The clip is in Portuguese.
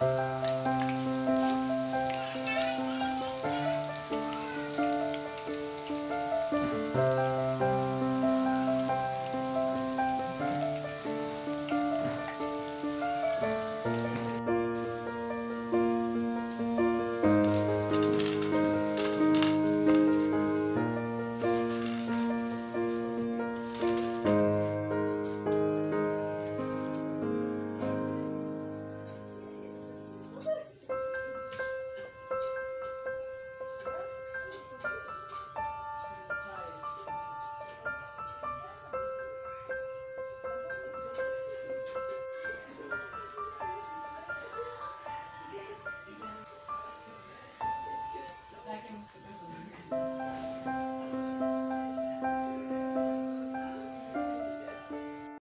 Daqui